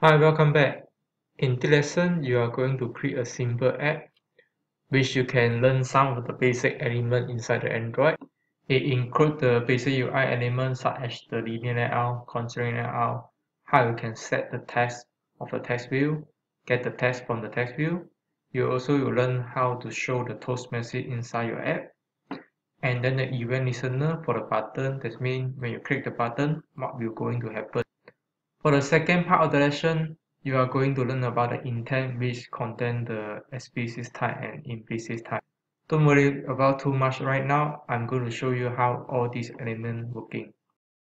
Hi, welcome back. In this lesson, you are going to create a simple app which you can learn some of the basic elements inside the Android. It includes the basic UI elements such as the linear layout, constraint layout, how you can set the text of the text view, get the text from the text view. You also will learn how to show the toast message inside your app. And then the event listener for the button, that means when you click the button, what will going to happen. For the second part of the lesson, you are going to learn about the intent which contain the explicit type and implicit type. Don't worry about too much right now. I'm going to show you how all these elements working.